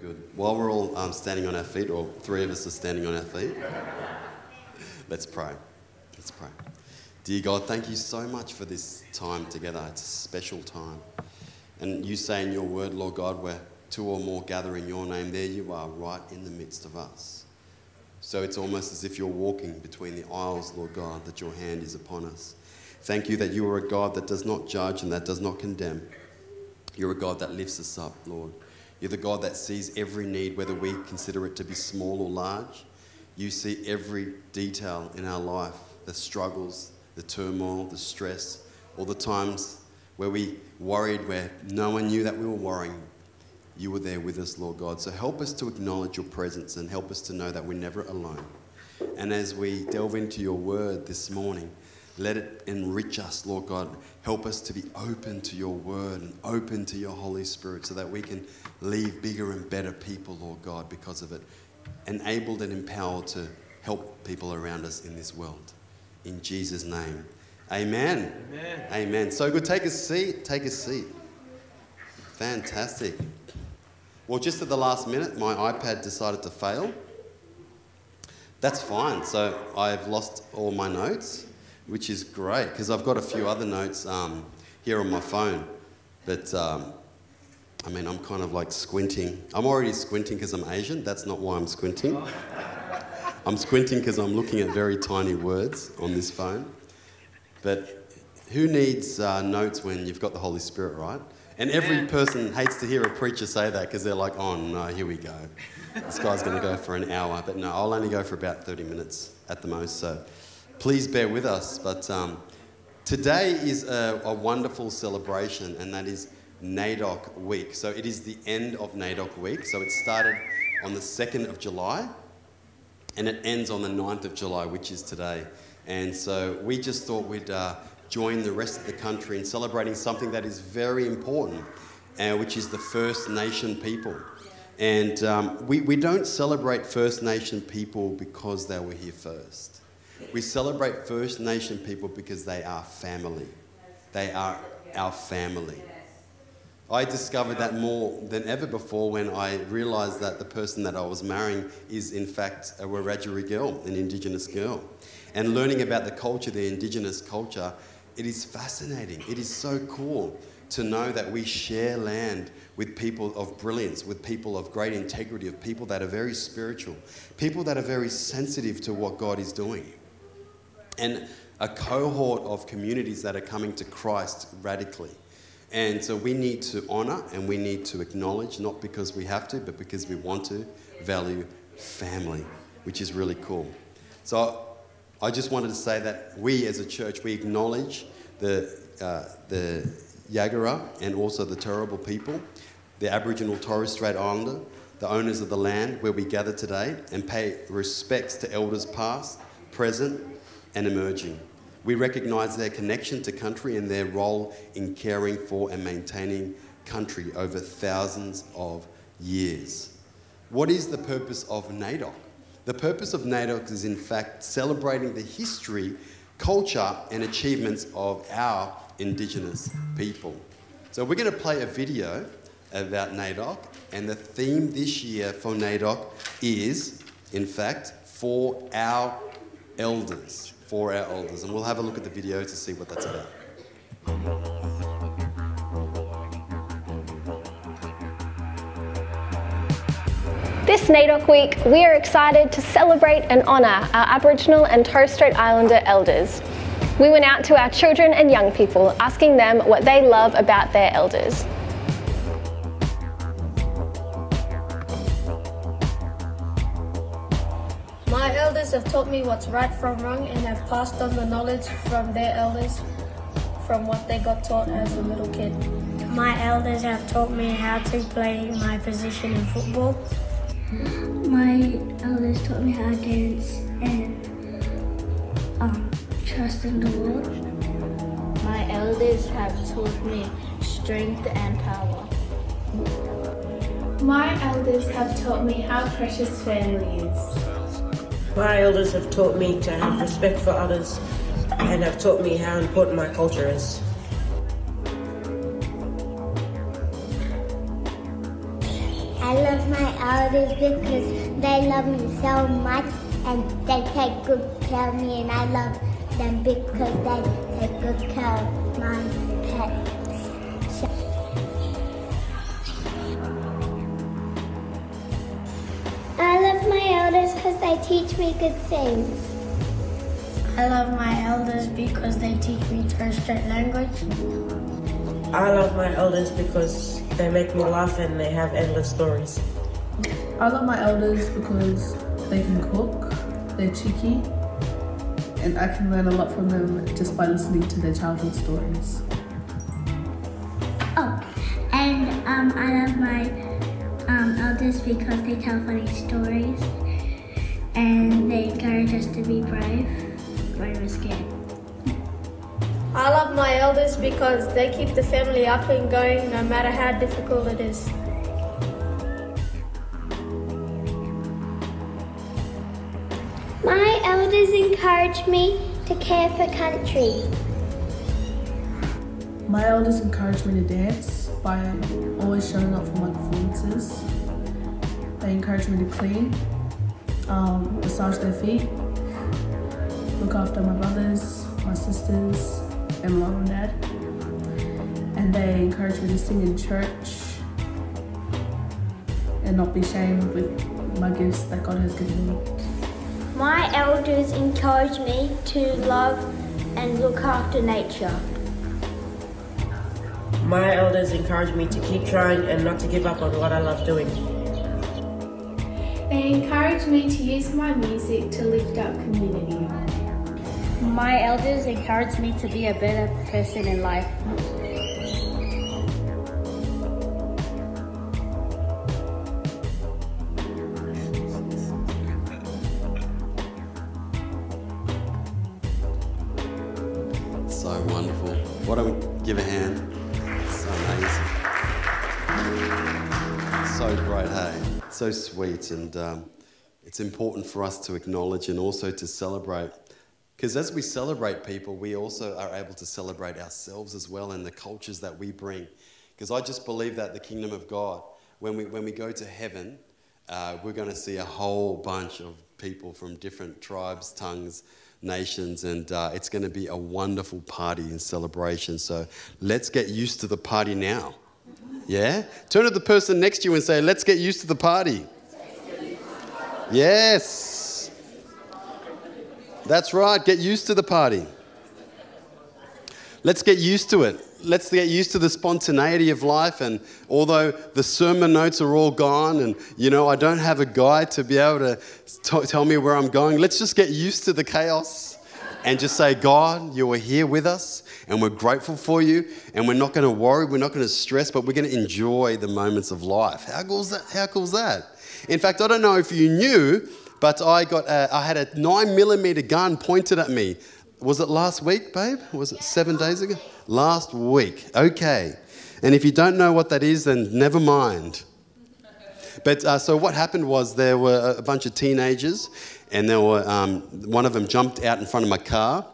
good. While we're all um, standing on our feet, or three of us are standing on our feet, let's pray. Let's pray. Dear God, thank you so much for this time together. It's a special time. And you say in your word, Lord God, where two or more gather in your name, there you are, right in the midst of us. So it's almost as if you're walking between the aisles, Lord God, that your hand is upon us. Thank you that you are a God that does not judge and that does not condemn. You're a God that lifts us up, Lord. You're the God that sees every need, whether we consider it to be small or large. You see every detail in our life the struggles, the turmoil, the stress, all the times where we worried, where no one knew that we were worrying. You were there with us, Lord God. So help us to acknowledge your presence and help us to know that we're never alone. And as we delve into your word this morning, let it enrich us, Lord God. Help us to be open to your word and open to your Holy Spirit so that we can leave bigger and better people, Lord God, because of it. Enabled and empowered to help people around us in this world. In Jesus' name. Amen. Amen. Amen. So good. Take a seat. Take a seat. Fantastic. Well, just at the last minute, my iPad decided to fail. That's fine. So I've lost all my notes which is great because I've got a few other notes um, here on my phone. But um, I mean, I'm kind of like squinting. I'm already squinting because I'm Asian. That's not why I'm squinting. I'm squinting because I'm looking at very tiny words on this phone. But who needs uh, notes when you've got the Holy Spirit, right? And every person hates to hear a preacher say that because they're like, oh no, here we go. This guy's going to go for an hour. But no, I'll only go for about 30 minutes at the most. So please bear with us. But um, today is a, a, wonderful celebration, and that is NAIDOC Week. So it is the end of NAIDOC Week. So it started on the 2nd of July, and it ends on the 9th of July, which is today. And so we just thought we'd uh, join the rest of the country in celebrating something that is very important, uh, which is the First Nation people. And um, we, we don't celebrate First Nation people because they were here first. We celebrate First Nation people because they are family. They are our family. I discovered that more than ever before when I realised that the person that I was marrying is, in fact, a Wiradjuri girl, an Indigenous girl. And learning about the culture, the Indigenous culture, it is fascinating. It is so cool to know that we share land with people of brilliance, with people of great integrity, of people that are very spiritual, people that are very sensitive to what God is doing and a cohort of communities that are coming to Christ radically. And so we need to honour and we need to acknowledge, not because we have to, but because we want to, value family, which is really cool. So I just wanted to say that we as a church, we acknowledge the, uh, the Yagara and also the Turrbal people, the Aboriginal Torres Strait Islander, the owners of the land where we gather today, and pay respects to elders past, present, and emerging. We recognise their connection to country and their role in caring for and maintaining country over thousands of years. What is the purpose of NAIDOC? The purpose of NAIDOC is, in fact, celebrating the history, culture, and achievements of our Indigenous people. So, we're going to play a video about NAIDOC, and the theme this year for NAIDOC is, in fact, for our elders for our elders. And we'll have a look at the video to see what that's about. This NAIDOC week, we are excited to celebrate and honour our Aboriginal and Torres Strait Islander elders. We went out to our children and young people asking them what they love about their elders. Elders have taught me what's right from wrong and have passed on the knowledge from their elders from what they got taught as a little kid. My elders have taught me how to play my position in football. My elders taught me how to dance and um, trust in the Lord. My elders have taught me strength and power. My elders have taught me how precious family is. My elders have taught me to have respect for others and have taught me how important my culture is. I love my elders because they love me so much and they take good care of me and I love them because they take good care of my pets. My elders because they teach me good things. I love my elders because they teach me Torres Strait language. I love my elders because they make me laugh and they have endless stories. I love my elders because they can cook, they're cheeky, and I can learn a lot from them just by listening to their childhood stories. Oh, and um, I love my elders because they tell funny stories and they encourage us to be brave when we're scared. I love my elders because they keep the family up and going no matter how difficult it is. My elders encourage me to care for country. My elders encourage me to dance by always showing up for my performances. They encourage me to clean, um, massage their feet, look after my brothers, my sisters, and mom and dad. And they encourage me to sing in church and not be ashamed with my gifts that God has given me. My elders encourage me to love and look after nature. My elders encourage me to keep trying and not to give up on what I love doing. They encourage me to use my music to lift up community. My elders encourage me to be a better person in life. So wonderful. Why don't we give a hand? So sweet. And um, it's important for us to acknowledge and also to celebrate. Because as we celebrate people, we also are able to celebrate ourselves as well and the cultures that we bring. Because I just believe that the kingdom of God, when we, when we go to heaven, uh, we're going to see a whole bunch of people from different tribes, tongues, nations, and uh, it's going to be a wonderful party and celebration. So let's get used to the party now. Yeah? Turn to the person next to you and say, Let's get used to the party. Yes. That's right. Get used to the party. Let's get used to it. Let's get used to the spontaneity of life. And although the sermon notes are all gone, and you know, I don't have a guide to be able to t- tell me where I'm going, let's just get used to the chaos and just say, God, you are here with us, and we're grateful for you, and we're not going to worry, we're not going to stress, but we're going to enjoy the moments of life. How cool is that? How cool is that? In fact, I don't know if you knew, but I got a, I had a nine millimeter gun pointed at me. Was it last week, babe? Was it seven days ago? Last week. Okay. And if you don't know what that is, then never mind. But uh, so what happened was there were a bunch of teenagers, and there were um, one of them jumped out in front of my car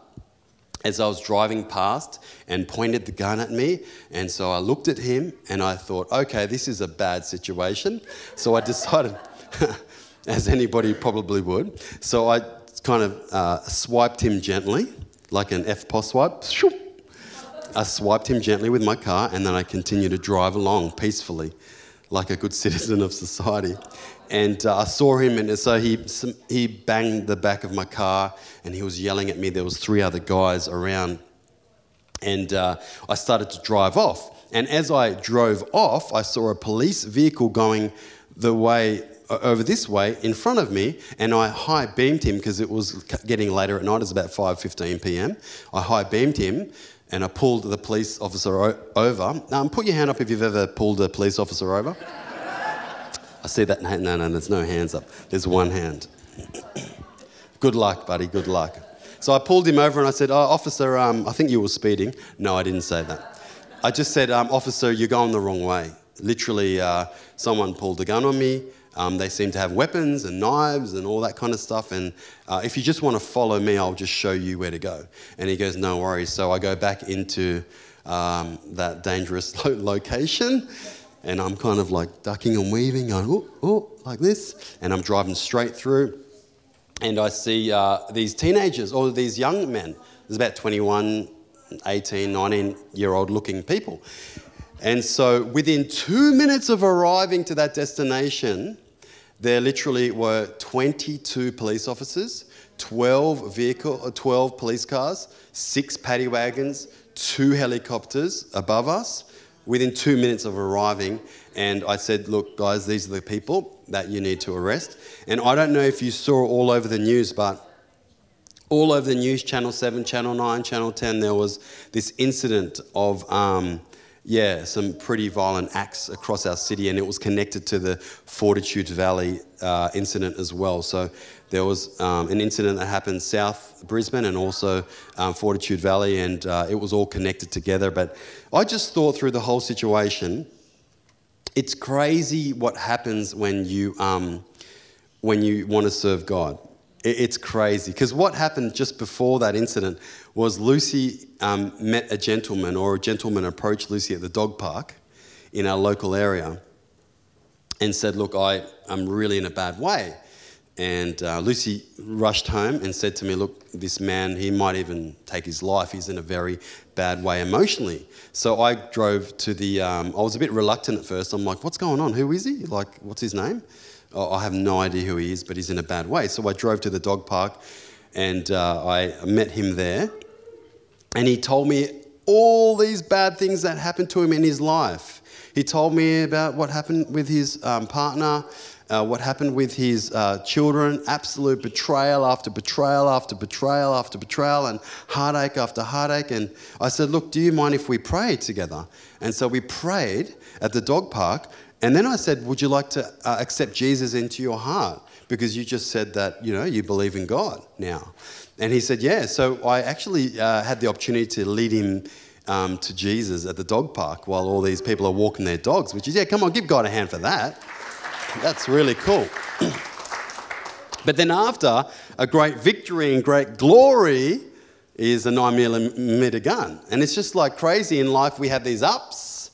as I was driving past and pointed the gun at me. And so I looked at him and I thought, okay, this is a bad situation. So I decided, as anybody probably would, so I kind of uh, swiped him gently, like an FPOS swipe. I swiped him gently with my car and then I continued to drive along peacefully, like a good citizen of society. And uh, I saw him, and so he, he banged the back of my car and he was yelling at me. There was three other guys around. And uh, I started to drive off. And as I drove off, I saw a police vehicle going the way over this way in front of me, and I high beamed him because it was getting later at night. It was about 5:15 p.m. I high beamed him, and I pulled the police officer over. Um, put your hand up if you've ever pulled a police officer over. I see that. No, no, there's no hands up. There's one hand. good luck, buddy. Good luck. So I pulled him over and I said, oh, Officer, um, I think you were speeding. No, I didn't say that. I just said, um, Officer, you're going the wrong way. Literally, uh, someone pulled a gun on me. Um, they seem to have weapons and knives and all that kind of stuff. And uh, if you just want to follow me, I'll just show you where to go. And he goes, No worries. So I go back into um, that dangerous location. And I'm kind of like ducking and weaving, going, oh, oh, like this, and I'm driving straight through, and I see uh, these teenagers or these young men. There's about 21, 18, 19 year old looking people. And so within two minutes of arriving to that destination, there literally were 22 police officers, 12 vehicle, uh, 12 police cars, six paddy wagons, two helicopters above us within two minutes of arriving. And I said, Look, guys, these are the people that you need to arrest. And I don't know if you saw all over the news, but all over the news, Channel 7, Channel 9, Channel 10, there was this incident of. Um, yeah, some pretty violent acts across our city, and it was connected to the Fortitude Valley uh, incident as well. So there was um, an incident that happened south Brisbane and also um, Fortitude Valley, and uh, it was all connected together. But I just thought through the whole situation, it's crazy what happens when you um, when you want to serve God. It's crazy because what happened just before that incident was Lucy um, met a gentleman, or a gentleman approached Lucy at the dog park in our local area and said, Look, I, I'm really in a bad way. And uh, Lucy rushed home and said to me, Look, this man, he might even take his life. He's in a very bad way emotionally. So I drove to the, um, I was a bit reluctant at first. I'm like, What's going on? Who is he? Like, what's his name? Oh, I have no idea who he is, but he's in a bad way. So I drove to the dog park and uh, I met him there. And he told me all these bad things that happened to him in his life. He told me about what happened with his um, partner, uh, what happened with his uh, children, absolute betrayal after betrayal after betrayal after betrayal, and heartache after heartache. And I said, Look, do you mind if we pray together? And so we prayed at the dog park. And then I said, Would you like to uh, accept Jesus into your heart? Because you just said that, you know, you believe in God now. And he said, Yeah. So I actually uh, had the opportunity to lead him um, to Jesus at the dog park while all these people are walking their dogs, which is, yeah, come on, give God a hand for that. That's really cool. but then after, a great victory and great glory is a 9 millimeter gun. And it's just like crazy in life, we have these ups,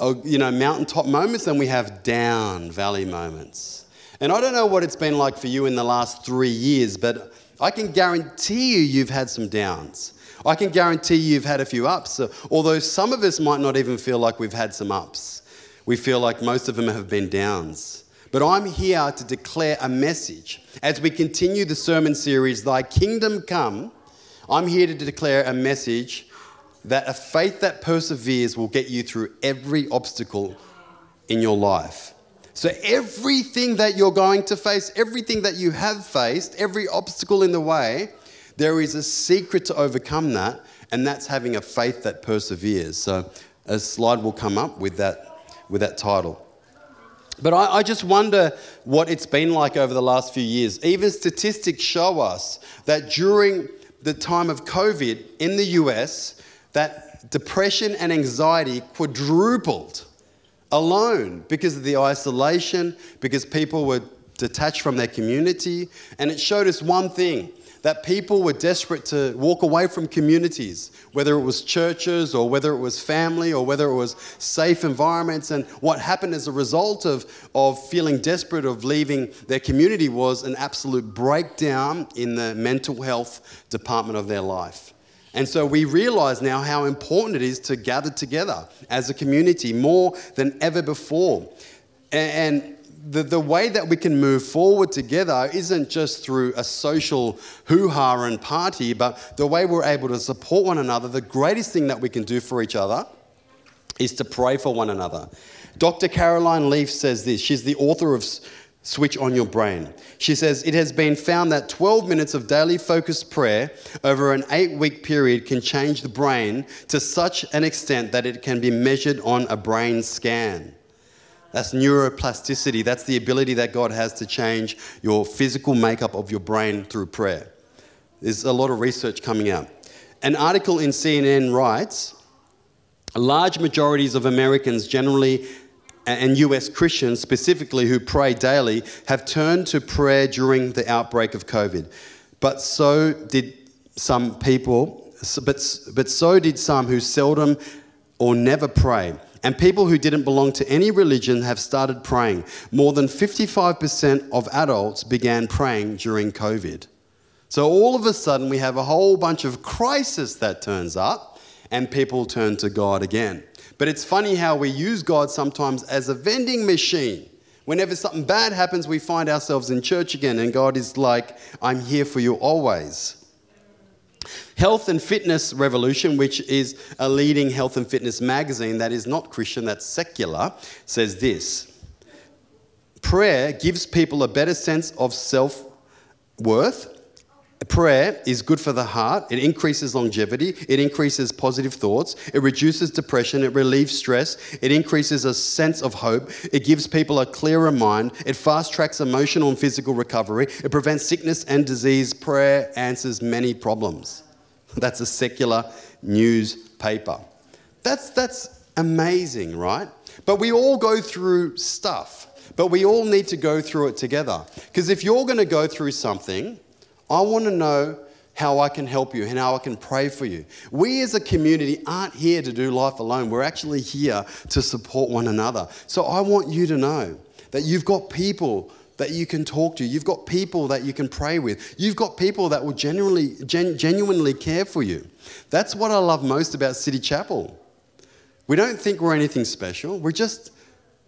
uh, you know, mountaintop moments, and we have down valley moments. And I don't know what it's been like for you in the last three years, but I can guarantee you you've had some downs. I can guarantee you you've had a few ups, although some of us might not even feel like we've had some ups. We feel like most of them have been downs. But I'm here to declare a message. As we continue the sermon series, Thy Kingdom Come, I'm here to declare a message that a faith that perseveres will get you through every obstacle in your life. So, everything that you're going to face, everything that you have faced, every obstacle in the way, there is a secret to overcome that, and that's having a faith that perseveres. So, a slide will come up with that, with that title. But I, I, just wonder what it's been like over the last few years. Even statistics show us that during the time of COVID in the US, that depression and anxiety quadrupled alone because of the isolation, because people were detached from their community. And it showed us one thing that people were desperate to walk away from communities, whether it was churches or whether it was family or whether it was safe environments. And what happened as a result of, of feeling desperate of leaving their community was an absolute breakdown in the mental health department of their life. And so we realize now how important it is to gather together as a community more than ever before. And the, the way that we can move forward together isn't just through a social hoo ha and party, but the way we're able to support one another. The greatest thing that we can do for each other is to pray for one another. Dr. Caroline Leaf says this. She's the author of switch on your brain. She says, It has been found that 12 minutes of daily focused prayer over an eight week period can change the brain to such an extent that it can be measured on a brain scan. That's neuroplasticity. That's the ability that God has to change your physical makeup of your brain through prayer. There's a lot of research coming out. An article in CNN writes large majorities of Americans generally and US Christians specifically who pray daily have turned to prayer during the outbreak of COVID. But so did some people, but, but so did some who seldom or never pray. And people who didn't belong to any religion have started praying. More than 55% of adults began praying during COVID. So all of a sudden, we have a whole bunch of crisis that turns up, and people turn to God again. But it's funny how we use God sometimes as a vending machine. Whenever something bad happens, we find ourselves in church again, and God is like, I'm here for you always. Health and Fitness Revolution, which is a leading health and fitness magazine that is not Christian, that's secular, says this Prayer gives people a better sense of self worth. Prayer is good for the heart. It increases longevity. It increases positive thoughts. It reduces depression. It relieves stress. It increases a sense of hope. It gives people a clearer mind. It fast tracks emotional and physical recovery. It prevents sickness and disease. Prayer answers many problems. That's a secular newspaper. That's, that's amazing, right? But we all go through stuff, but we all need to go through it together. Because if you're going to go through something, I want to know how I can help you and how I can pray for you. We as a community aren't here to do life alone. We're actually here to support one another. So I want you to know that you've got people that you can talk to. You've got people that you can pray with. You've got people that will genuinely, gen- genuinely care for you. That's what I love most about City Chapel. We don't think we're anything special. We're just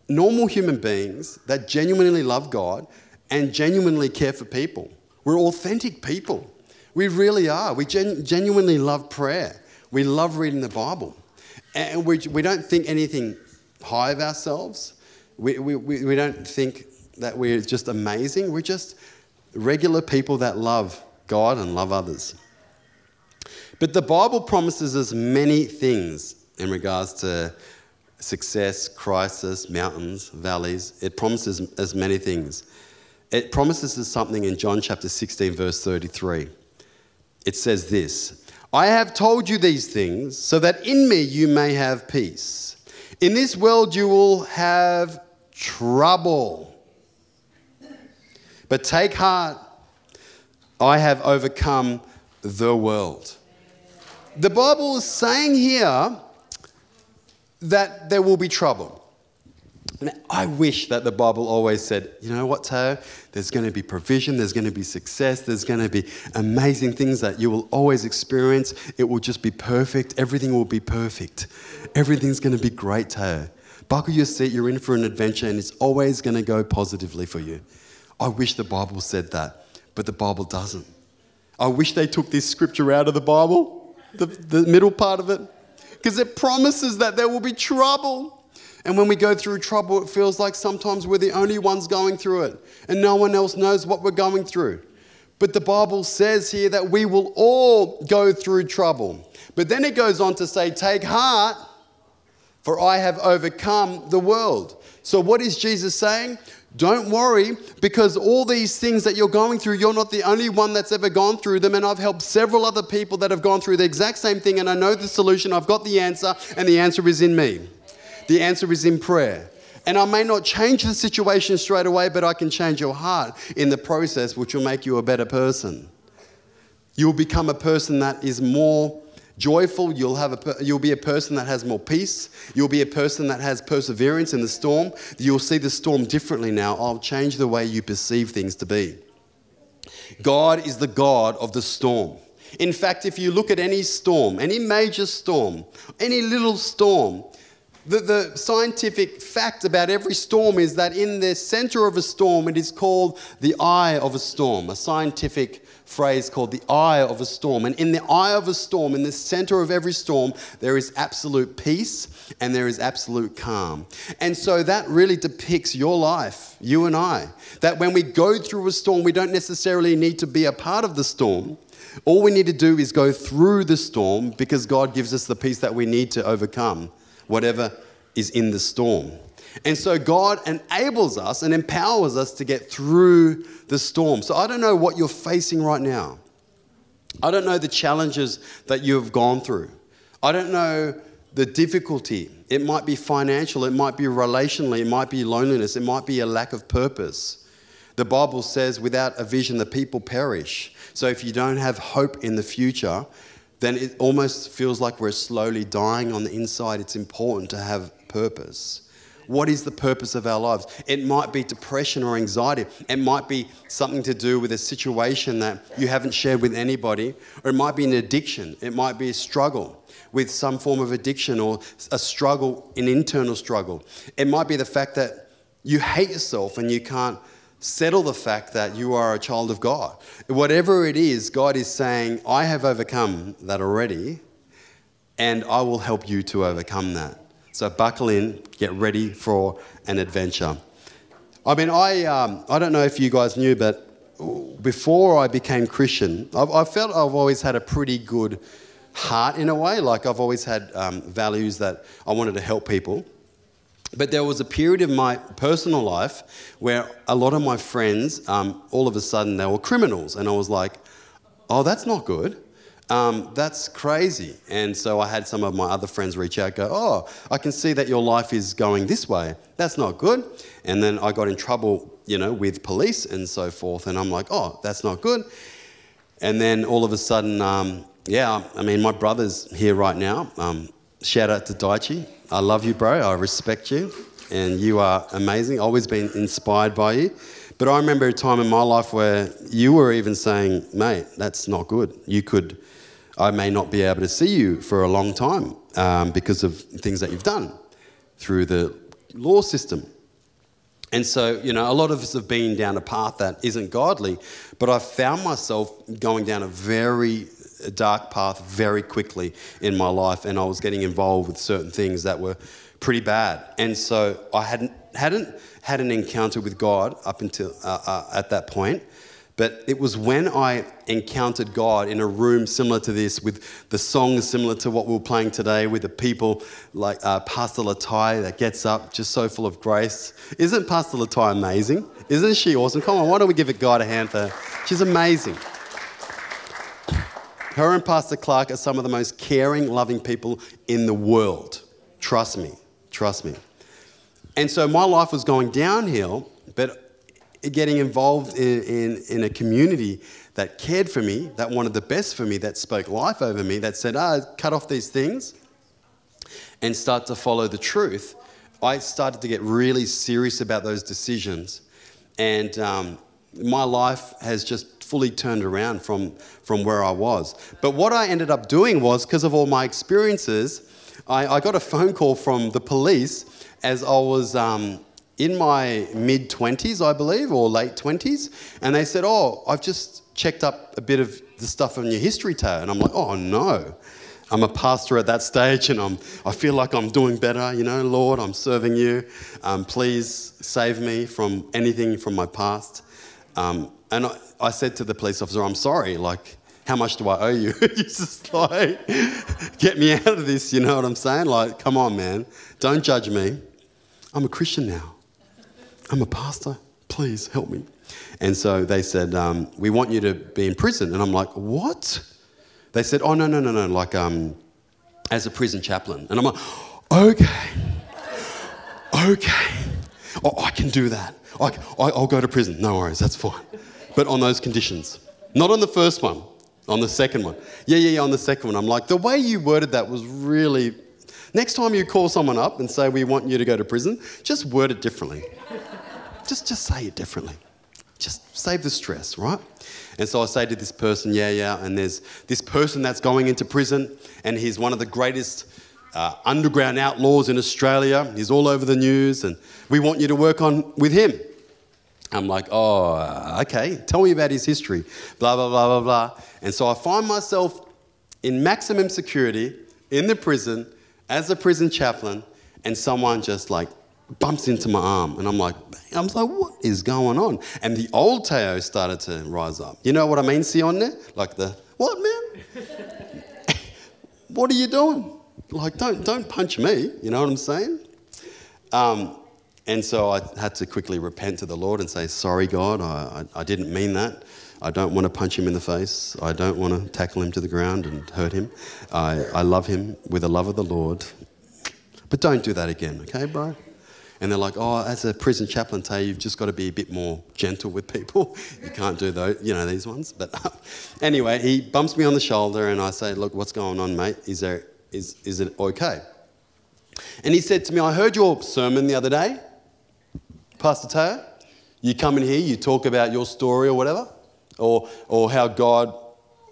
normal human beings that genuinely love God and genuinely care for people. We're authentic people. We really are. We gen- genuinely love prayer. We love reading the Bible. And we, we don't think anything high of ourselves. We, we, we don't think that we're just amazing. We're just regular people that love God and love others. But the Bible promises us many things in regards to success, crisis, mountains, valleys. It promises us many things. It promises us something in John chapter 16, verse 33. It says this I have told you these things so that in me you may have peace. In this world you will have trouble. But take heart, I have overcome the world. The Bible is saying here that there will be trouble. And I wish that the Bible always said, you know what, Tao? There's going to be provision, there's going to be success, there's going to be amazing things that you will always experience. It will just be perfect. Everything will be perfect. Everything's going to be great, Tao. Buckle your seat, you're in for an adventure, and it's always going to go positively for you. I wish the Bible said that, but the Bible doesn't. I wish they took this scripture out of the Bible, the, the middle part of it, because it promises that there will be trouble. And when we go through trouble, it feels like sometimes we're the only ones going through it, and no one else knows what we're going through. But the Bible says here that we will all go through trouble. But then it goes on to say, Take heart, for I have overcome the world. So, what is Jesus saying? Don't worry, because all these things that you're going through, you're not the only one that's ever gone through them. And I've helped several other people that have gone through the exact same thing, and I know the solution. I've got the answer, and the answer is in me. The answer is in prayer. And I may not change the situation straight away, but I can change your heart in the process, which will make you a better person. You'll become a person that is more joyful. You'll, have a, you'll be a person that has more peace. You'll be a person that has perseverance in the storm. You'll see the storm differently now. I'll change the way you perceive things to be. God is the God of the storm. In fact, if you look at any storm, any major storm, any little storm, the, the, scientific fact about every storm is that in the center of a storm, it is called the eye of a storm, a scientific phrase called the eye of a storm. And in the eye of a storm, in the center of every storm, there is absolute peace and there is absolute calm. And so that really depicts your life, you and I. That when we go through a storm, we don't necessarily need to be a part of the storm. All we need to do is go through the storm because God gives us the peace that we need to overcome whatever is in the storm. And so God enables us and empowers us to get through the storm. So I don't know what you're facing right now. I don't know the challenges that you have gone through. I don't know the difficulty. It might be financial, it might be relationally, it might be loneliness, it might be a lack of purpose. The Bible says, without a vision, the people perish. So if you don't have hope in the future, then it almost feels like we're slowly dying on the inside. It's important to have purpose. What is the purpose of our lives? It might be depression or anxiety. It might be something to do with a situation that you haven't shared with anybody, or it might be an addiction. It might be a struggle with some form of addiction or a struggle, an internal struggle. It might be the fact that you hate yourself and you can't settle the fact that you are a child of God. Whatever it is, God is saying, I have overcome that already, and I will help you to overcome that. So buckle in, get ready for an adventure. I mean, I, um, I don't know if you guys knew, but before I became Christian, I've, I felt I've always had a pretty good heart in a way. Like I've always had um, values that I wanted to help people. But there was a period of my personal life where a lot of my friends, um, all of a sudden, they were criminals. And I was like, oh, that's not good. Um, that's crazy. And so I had some of my other friends reach out, go, oh, I can see that your life is going this way. That's not good. And then I got in trouble, you know, with police and so forth. And I'm like, oh, that's not good. And then all of a sudden, um, yeah, I mean, my brother's here right now. Um, shout out to Daichi. I love you, bro. I respect you. And you are amazing. Always been inspired by you. But I remember a time in my life where you were even saying, mate, that's not good. You could I may not be able to see you for a long time um, because of things that you've done through the law system. And so, you know, a lot of us have been down a path that isn't godly, but I've found myself going down a very dark path very quickly in my life, and I was getting involved with certain things that were pretty bad. And so I hadn't, hadn't had an encounter with God up until uh, uh, at that point. But it was when I encountered God in a room similar to this, with the songs similar to what we are playing today, with the people like uh, Pastor Latai that gets up just so full of grace. Isn't Pastor Latai amazing? Isn't she awesome? Come on, why don't we give it God a hand for her? She's amazing. Her and Pastor Clark are some of the most caring, loving people in the world. Trust me, trust me. And so my life was going downhill, but getting involved in, in, in, a community that cared for me, that wanted the best for me, that spoke life over me, that said, ah, cut off these things and start to follow the truth, I started to get really serious about those decisions. And um, my life has just fully turned around from, from where I was. But what I ended up doing was, because of all my experiences, I, I, got a phone call from the police as I was um, in my mid 20s, I believe, or late 20s, and they said, Oh, I've just checked up a bit of the stuff on your history tag. And I'm like, Oh, no. I'm a pastor at that stage, and I'm, I feel like I'm doing better. You know, Lord, I'm serving you. Um, please save me from anything from my past. Um, and I, I, said to the police officer, I'm sorry, like, how much do I owe you? He's just like, get me out of this, you know what I'm saying? Like, come on, man, don't judge me. I'm a Christian now. I'm a pastor. Please help me. And so they said, um, We want you to be in prison. And I'm like, What? They said, Oh, no, no, no, no, like um, as a prison chaplain. And I'm like, Okay. Okay. Oh, I can do that. I, I, I'll go to prison. No worries, that's fine. But on those conditions. Not on the first one, on the second one. Yeah, yeah, yeah, on the second one. I'm like, the way you worded that was really. Next time you call someone up and say, We want you to go to prison, just word it differently just, just say it differently. Just save the stress, right? And so I say to this person, yeah, yeah, and there's this person that's going into prison, and he's one of the greatest uh, underground outlaws in Australia. He's all over the news, and we want you to work on with him. I'm like, oh, okay, tell me about his history, blah, blah, blah, blah, blah. And so I find myself in maximum security in the prison as a prison chaplain, and someone just like bumps into my arm, and I'm like, I was like, what is going on? And the old Taiyo started to rise up. You know what I mean? See on there? Like the, what, man? what are you doing? Like, don't, don't punch me. You know what I'm saying? Um, and so I had to quickly repent to the Lord and say, sorry, God, I, I, didn't mean that. I don't want to punch him in the face. I don't want to tackle him to the ground and hurt him. I, I love him with the love of the Lord. But don't do that again, okay, bro? and they're like, oh, as a prison chaplain, Tay, you've just got to be a bit more gentle with people. you can't do those, you know, these ones. But um, anyway, he bumps me on the shoulder, and I say, look, what's going on, mate? Is there, is, is it okay? And he said to me, I heard your sermon the other day, Pastor Taiyo. You come in here, you talk about your story or whatever, or, or how God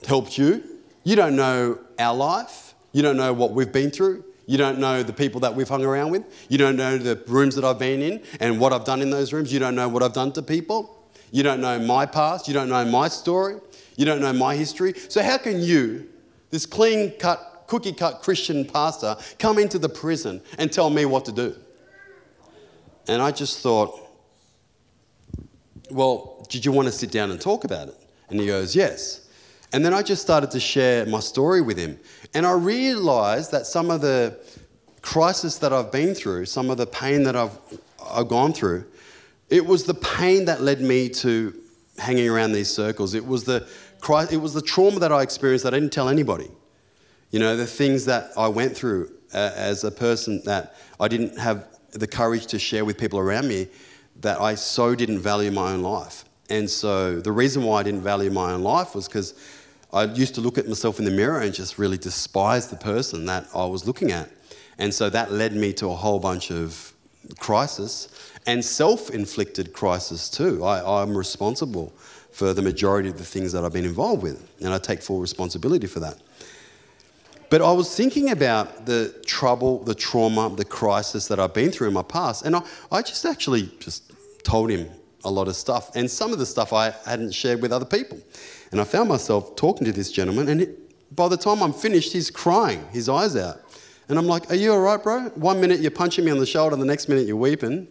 helped you. You don't know our life. You don't know what we've been through. You don't know the people that we've hung around with. You don't know the rooms that I've been in and what I've done in those rooms. You don't know what I've done to people. You don't know my past. You don't know my story. You don't know my history. So, how can you, this clean cut, cookie cut Christian pastor, come into the prison and tell me what to do? And I just thought, well, did you want to sit down and talk about it? And he goes, yes. And then I just started to share my story with him. And I realized that some of the crisis that I've been through, some of the pain that I've, I've gone through, it was the pain that led me to hanging around these circles. It was the, it was the trauma that I experienced that I didn't tell anybody. You know, the things that I went through uh, as a person that I didn't have the courage to share with people around me that I so didn't value my own life. And so the reason why I didn't value my own life was because I used to look at myself in the mirror and just really despise the person that I was looking at. And so that led me to a whole bunch of crisis and self inflicted crisis too. I, I'm responsible for the majority of the things that I've been involved with, and I take full responsibility for that. But I was thinking about the trouble, the trauma, the crisis that I've been through in my past, and I, I just actually just told him a lot of stuff, and some of the stuff I hadn't shared with other people. And I found myself talking to this gentleman, and it, by the time I'm finished, he's crying, his eyes out. And I'm like, Are you all right, bro? One minute you're punching me on the shoulder, the next minute you're weeping.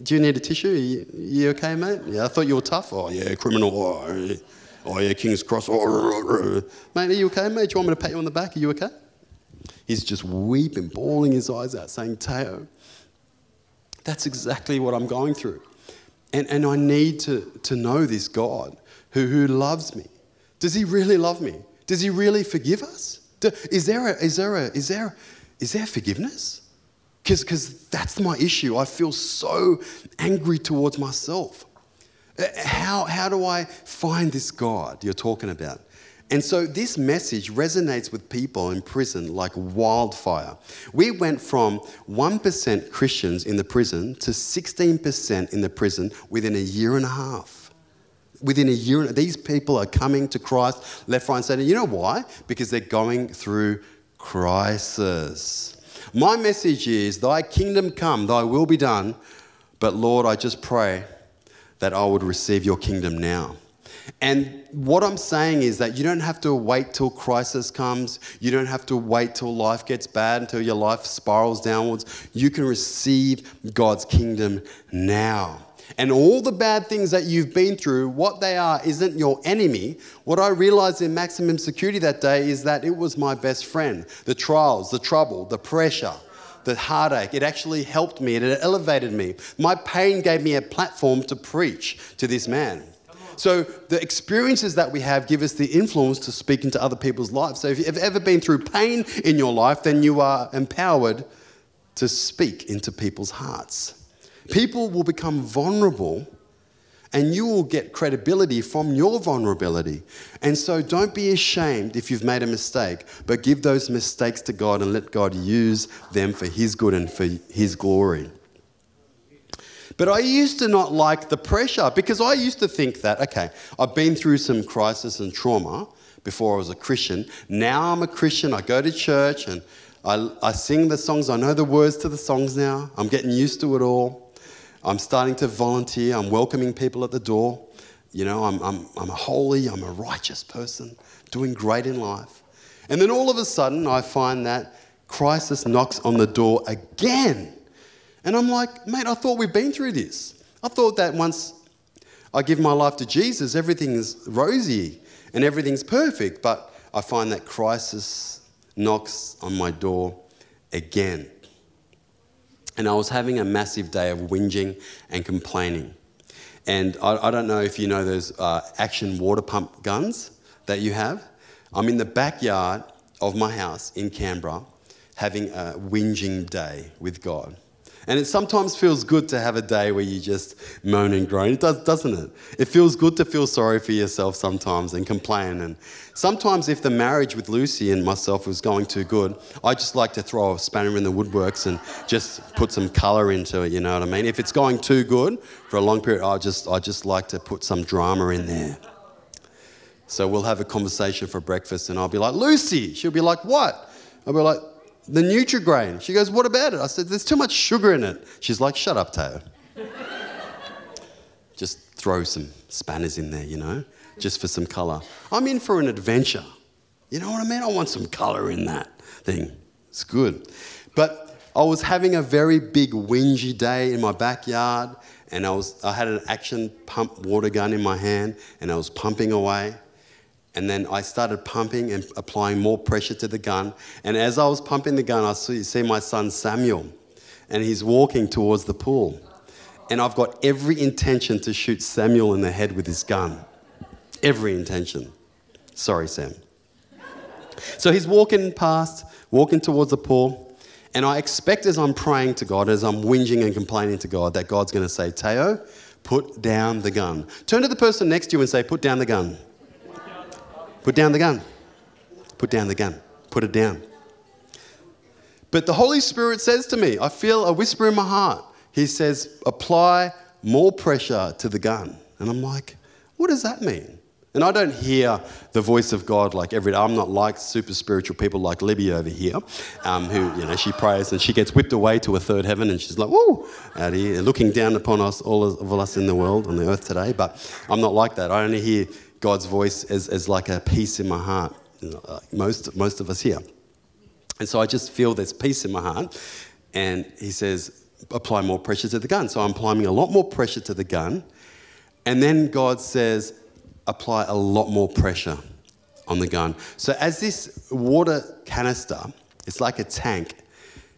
Do you need a tissue? Are you, are you okay, mate? Yeah, I thought you were tough. Oh, yeah, criminal. Oh, yeah, oh, yeah King's Cross. Mate, are you okay, mate? Do you want me to pat you on the back? Are you okay? He's just weeping, bawling his eyes out, saying, Taiyo, that's exactly what I'm going through. And, and I need to, to know this God who, who loves me. Does he really love me? Does he really forgive us? Do, is, there a, is, there a, is, there, is there forgiveness? Because that's my issue. I feel so angry towards myself. Uh, how, how do I find this God you're talking about? And so this message resonates with people in prison like wildfire. We went from 1% Christians in the prison to 16% in the prison within a year and a half. Within a year, these people are coming to Christ left, right, and center. You know why? Because they're going through crisis. My message is, Thy kingdom come, Thy will be done. But Lord, I just pray that I would receive your kingdom now. And what I'm saying is that you don't have to wait till crisis comes. You don't have to wait till life gets bad, until your life spirals downwards. You can receive God's kingdom now. And all the bad things that you've been through, what they are isn't your enemy. What I realized in maximum security that day is that it was my best friend. The trials, the trouble, the pressure, the heartache, it actually helped me it elevated me. My pain gave me a platform to preach to this man. So the experiences that we have give us the influence to speak into other people's lives. So if you've ever been through pain in your life, then you are empowered to speak into people's hearts. People will become vulnerable and you will get credibility from your vulnerability. And so don't be ashamed if you've made a mistake, but give those mistakes to God and let God use them for His good and for His glory. But I used to not like the pressure because I used to think that, okay, I've been through some crisis and trauma before I was a Christian. Now I'm a Christian, I go to church and I, I sing the songs, I know the words to the songs now, I'm getting used to it all. I'm starting to volunteer. I'm welcoming people at the door. You know, I'm, I'm, I'm a holy, I'm a righteous person, doing great in life. And then all of a sudden, I find that crisis knocks on the door again. And I'm like, mate, I thought we've been through this. I thought that once I give my life to Jesus, everything's rosy and everything's perfect. But I find that crisis knocks on my door again. And I was having a massive day of whinging and complaining. And I, I don't know if you know those uh, action water pump guns that you have. I'm in the backyard of my house in Canberra having a whinging day with God. And it sometimes feels good to have a day where you just moan and groan. It does, doesn't it? It feels good to feel sorry for yourself sometimes and complain. And sometimes, if the marriage with Lucy and myself was going too good, I just like to throw a spanner in the woodworks and just put some colour into it. You know what I mean? If it's going too good for a long period, I just I just like to put some drama in there. So we'll have a conversation for breakfast, and I'll be like, Lucy. She'll be like, What? I'll be like, the Nutrigrain. She goes, What about it? I said, There's too much sugar in it. She's like, Shut up, Taiyo. just throw some spanners in there, you know, just for some colour. I'm in for an adventure. You know what I mean? I want some colour in that thing. It's good. But I was having a very big whingy day in my backyard, and I, was, I had an action pump water gun in my hand, and I was pumping away. And then I started pumping and applying more pressure to the gun. And as I was pumping the gun, I see my son Samuel, and he's walking towards the pool. And I've got every intention to shoot Samuel in the head with his gun. Every intention. Sorry, Sam. So he's walking past, walking towards the pool. And I expect as I'm praying to God, as I'm whinging and complaining to God, that God's going to say, Taiyo, put down the gun. Turn to the person next to you and say, Put down the gun. Put down the gun. Put down the gun. Put it down. But the Holy Spirit says to me, I feel a whisper in my heart. He says, apply more pressure to the gun. And I'm like, what does that mean? And I don't hear the voice of God like every day. I'm not like super spiritual people like Libby over here, um, who, you know, she prays and she gets whipped away to a third heaven and she's like, woo, out here, looking down upon us, all of us in the world, on the earth today. But I'm not like that. I only hear God's voice as, as like a peace in my heart, most, most of us here. And so I just feel there's peace in my heart. And he says, apply more pressure to the gun. So I'm applying a lot more pressure to the gun. And then God says, apply a lot more pressure on the gun. So as this water canister, it's like a tank,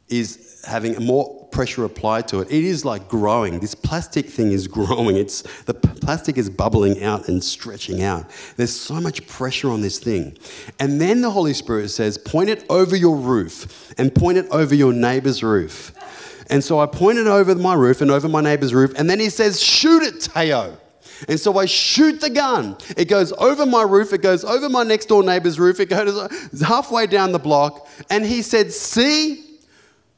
is having a more pressure applied to it, it is like growing. This plastic thing is growing. It's the plastic is bubbling out and stretching out. There's so much pressure on this thing. And then the Holy Spirit says, point it over your roof and point it over your neighbor's roof. And so I pointed over my roof and over my neighbor's roof, and then he says, shoot it, Taiyo. And so I shoot the gun. It goes over my roof, it goes over my next door neighbor's roof, it goes halfway down the block. And he said, See,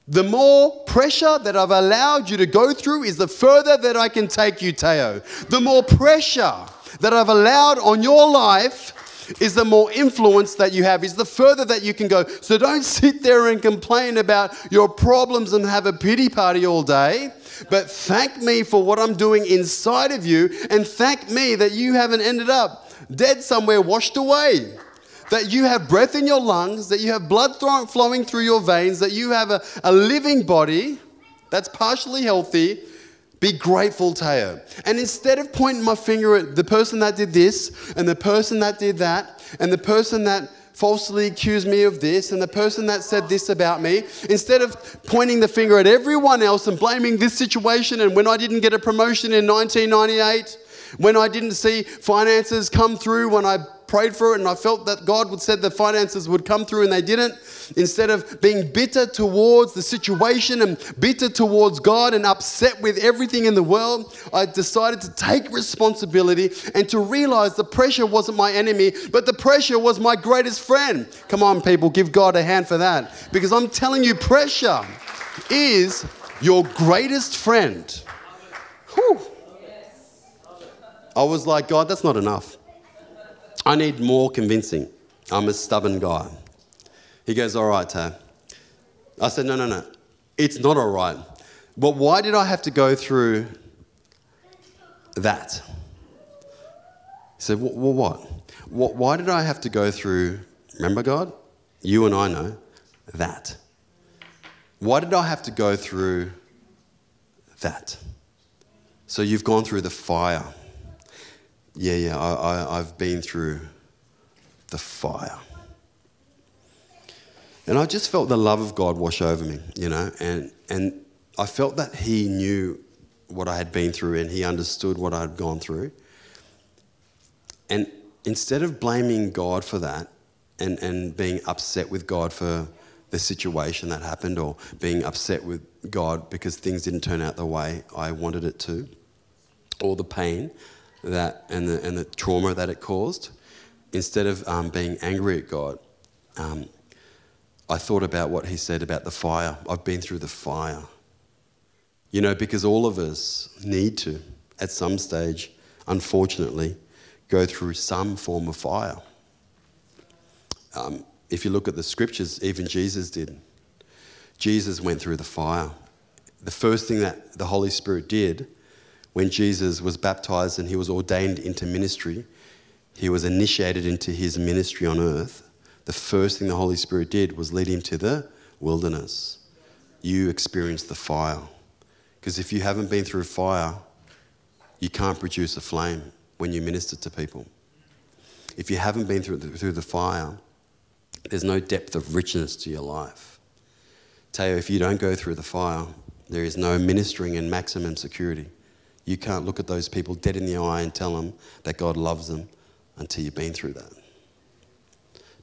the more pressure that I've allowed you to go through is the further that I can take you, Taiyo. The more pressure that I've allowed on your life is the more influence that you have, is the further that you can go. So don't sit there and complain about your problems and have a pity party all day, but thank me for what I'm doing inside of you and thank me that you haven't ended up dead somewhere, washed away that you have breath in your lungs, that you have blood flowing through your veins, that you have a, a living body that's partially healthy, be grateful, Taiyo. And instead of pointing my finger at the person that did this, and the person that did that, and the person that falsely accused me of this, and the person that said this about me, instead of pointing the finger at everyone else and blaming this situation, and when I didn't get a promotion in 1998, when I didn't see finances come through, when I prayed for it and I felt that God would said the finances would come through and they didn't. Instead of being bitter towards the situation and bitter towards God and upset with everything in the world, I decided to take responsibility and to realize the pressure wasn't my enemy, but the pressure was my greatest friend. Come on, people, give God a hand for that. Because I'm telling you, pressure is your greatest friend. Whew. I was like, God, that's not enough. I need more convincing. I'm a stubborn guy. He goes, All right, Tab. I said, No, no, no. It's not all right. But why did I have to go through that? He said, Well, what? Why did I have to go through, remember, God? You and I know that. Why did I have to go through that? So you've gone through the fire. Yeah, yeah, I, I, I've been through the fire. And I just felt the love of God wash over me, you know, and, and I felt that He knew what I had been through and He understood what I had gone through. And instead of blaming God for that and, and being upset with God for the situation that happened or being upset with God because things didn't turn out the way I wanted it to, or the pain that and the, and the trauma that it caused. Instead of um, being angry at God, um, I thought about what He said about the fire. I've been through the fire. You know, because all of us need to, at some stage, unfortunately, go through some form of fire. Um, if you look at the scriptures, even Jesus did. Jesus went through the fire. The first thing that the Holy Spirit did when Jesus was baptized and he was ordained into ministry, he was initiated into his ministry on earth. The first thing the Holy Spirit did was lead him to the wilderness. You experienced the fire. Because if you haven't been through fire, you can't produce a flame when you minister to people. If you haven't been through the, through the fire, there's no depth of richness to your life. Tell you, if you don't go through the fire, there is no ministering in maximum security. You can't look at those people dead in the eye and tell them that God loves them until you've been through that.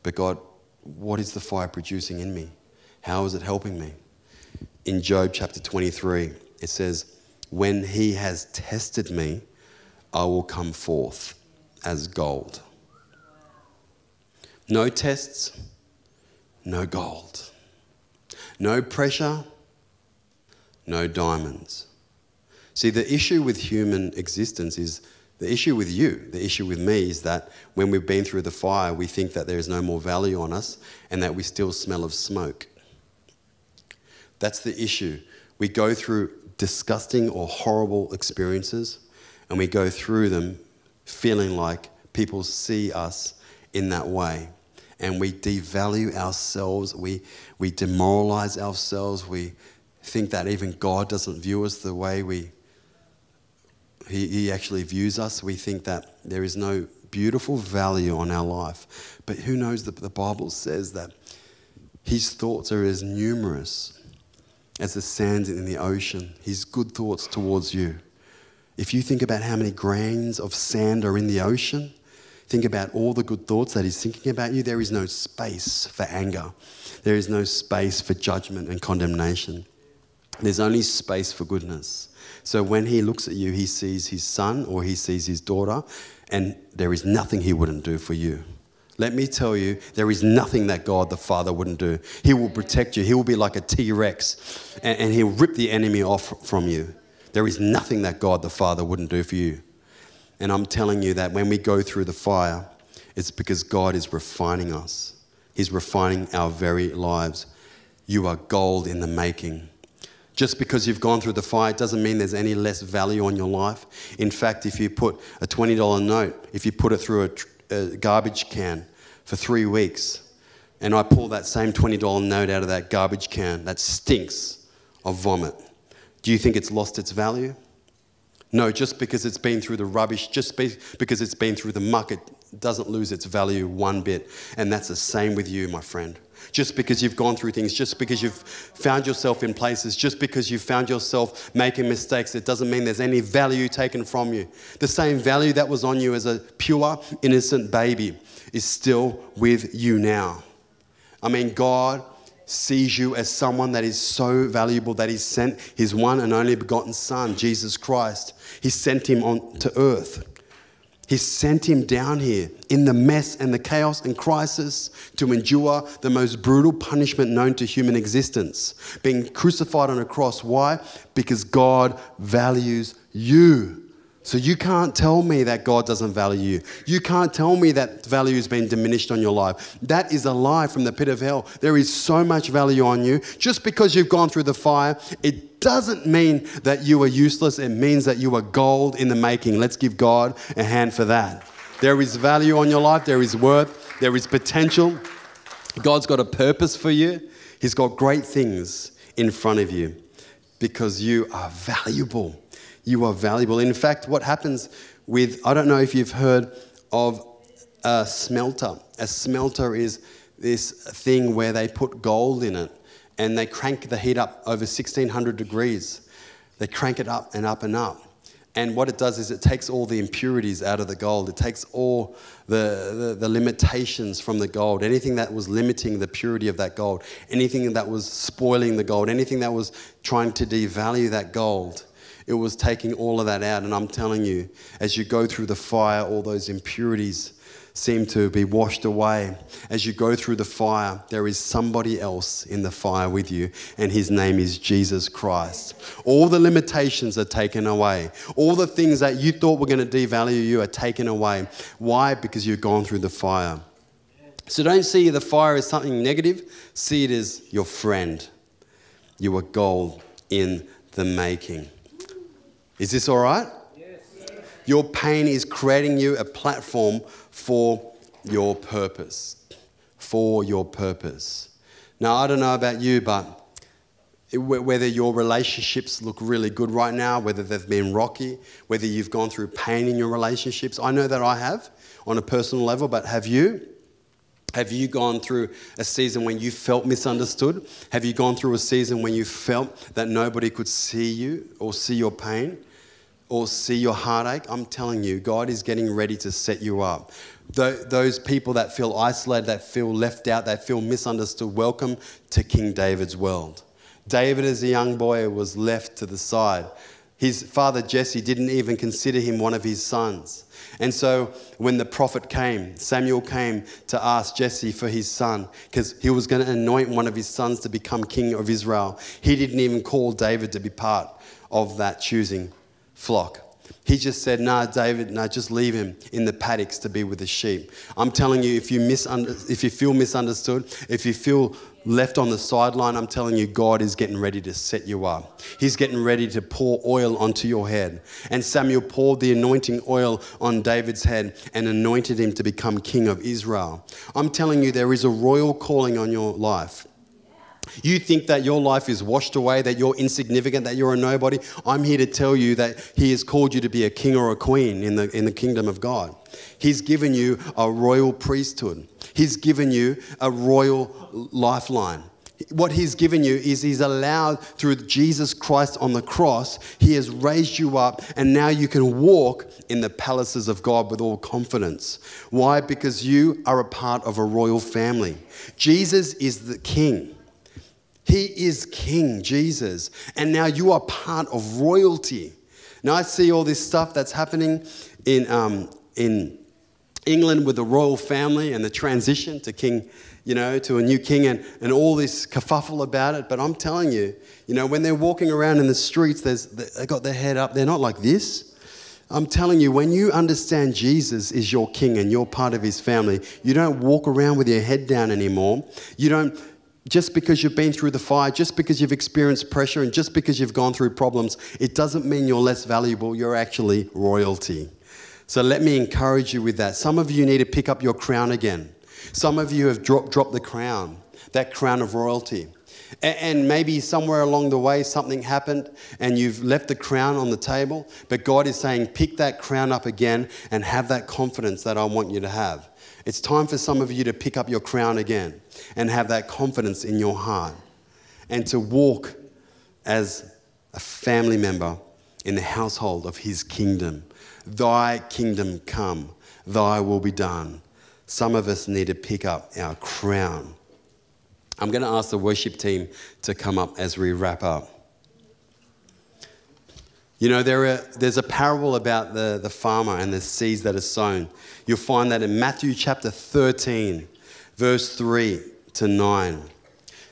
But God, what is the fire producing in me? How is it helping me? In Job chapter 23, it says, When he has tested me, I will come forth as gold. No tests, no gold. No pressure, no diamonds. See, the issue with human existence is the issue with you, the issue with me is that when we've been through the fire, we think that there is no more value on us and that we still smell of smoke. That's the issue. We go through disgusting or horrible experiences and we go through them feeling like people see us in that way. And we devalue ourselves, we, we demoralize ourselves, we think that even God doesn't view us the way we, he, he actually views us. We think that there is no beautiful value on our life. But who knows that the Bible says that his thoughts are as numerous as the sand in the ocean, his good thoughts towards you. If you think about how many grains of sand are in the ocean, think about all the good thoughts that he's thinking about you, there is no space for anger. There is no space for judgment and condemnation. There's only space for goodness. So when he looks at you, he sees his son or he sees his daughter, and there is nothing he wouldn't do for you. Let me tell you, there is nothing that God the Father wouldn't do. He will protect you. He will be like a T Rex, and, and he'll rip the enemy off from you. There is nothing that God the Father wouldn't do for you. And I'm telling you that when we go through the fire, it's because God is refining us. He's refining our very lives. You are gold in the making. Just because you've gone through the fire doesn't mean there's any less value on your life. In fact, if you put a $20 note, if you put it through a, a garbage can for three weeks, and I pull that same $20 note out of that garbage can that stinks of vomit, do you think it's lost its value? No, just because it's been through the rubbish, just because it's been through the muck, it doesn't lose its value one bit. And that's the same with you, my friend. Just because you've gone through things, just because you've found yourself in places, just because you've found yourself making mistakes, it doesn't mean there's any value taken from you. The same value that was on you as a pure, innocent baby is still with you now. I mean, God sees you as someone that is so valuable that He sent His one and only begotten Son, Jesus Christ. He sent Him on to earth. He sent him down here in the mess and the chaos and crisis to endure the most brutal punishment known to human existence, being crucified on a cross. Why? Because God values you. So you can't tell me that God doesn't value you. You can't tell me that value has been diminished on your life. That is a lie from the pit of hell. There is so much value on you. Just because you've gone through the fire, it doesn't mean that you are useless. It means that you are gold in the making. Let's give God a hand for that. There is value on your life, there is worth, there is potential. God's got a purpose for you, He's got great things in front of you because you are valuable. You are valuable. In fact, what happens with, I don't know if you've heard of a smelter. A smelter is this thing where they put gold in it and they crank the heat up over 1600 degrees. They crank it up and up and up. And what it does is it takes all the impurities out of the gold. It takes all the, the, the, limitations from the gold, anything that was limiting the purity of that gold, anything that was spoiling the gold, anything that was trying to devalue that gold. It was taking all of that out. And I'm telling you, as you go through the fire, all those impurities seem to be washed away. As you go through the fire, there is somebody else in the fire with you, and his name is Jesus Christ. All the limitations are taken away. All the things that you thought were going to devalue you are taken away. Why? Because you've gone through the fire. So don't see the fire as something negative, see it as your friend. You are gold in the making. Is this all right? Your pain is creating you a platform for your purpose. For your purpose. Now, I don't know about you, but whether your relationships look really good right now, whether they've been rocky, whether you've gone through pain in your relationships. I know that I have on a personal level, but have you? Have you gone through a season when you felt misunderstood? Have you gone through a season when you felt that nobody could see you or see your pain? Or see your heartache, I'm telling you, God is getting ready to set you up. Those people that feel isolated, that feel left out, that feel misunderstood, welcome to King David's world. David, as a young boy, was left to the side. His father Jesse didn't even consider him one of his sons. And so when the prophet came, Samuel came to ask Jesse for his son because he was going to anoint one of his sons to become king of Israel. He didn't even call David to be part of that choosing flock. He just said, Nah, David, nah, just leave him in the paddocks to be with the sheep. I'm telling you, if you, misunder- if you feel misunderstood, if you feel left on the sideline, I'm telling you, God is getting ready to set you up. He's getting ready to pour oil onto your head. And Samuel poured the anointing oil on David's head and anointed him to become king of Israel. I'm telling you, there is a royal calling on your life. You think that your life is washed away, that you're insignificant, that you're a nobody. I'm here to tell you that He has called you to be a king or a queen in the, in the kingdom of God. He's given you a royal priesthood, He's given you a royal lifeline. What he's given you is he's allowed through Jesus Christ on the cross, he has raised you up, and now you can walk in the palaces of God with all confidence. Why? Because you are a part of a royal family. Jesus is the king. He is King Jesus. And now you are part of royalty. Now I see all this stuff that's happening in, um, in England with the royal family and the transition to King, you know, to a new king and, and all this kerfuffle about it. But I'm telling you, you know, when they're walking around in the streets, there's, they got their head up. They're not like this. I'm telling you, when you understand Jesus is your king and you're part of his family, you don't walk around with your head down anymore. You don't just because you've been through the fire, just because you've experienced pressure, and just because you've gone through problems, it doesn't mean you're less valuable. You're actually royalty. So let me encourage you with that. Some of you need to pick up your crown again. Some of you have dropped, dropped the crown, that crown of royalty. And maybe somewhere along the way something happened and you've left the crown on the table, but God is saying, pick that crown up again and have that confidence that I want you to have. It's time for some of you to pick up your crown again and have that confidence in your heart and to walk as a family member in the household of his kingdom. Thy kingdom come, thy will be done. Some of us need to pick up our crown. I'm going to ask the worship team to come up as we wrap up. You know, there are, there's a parable about the, the farmer and the seeds that are sown. You'll find that in Matthew chapter 13, verse 3 to 9.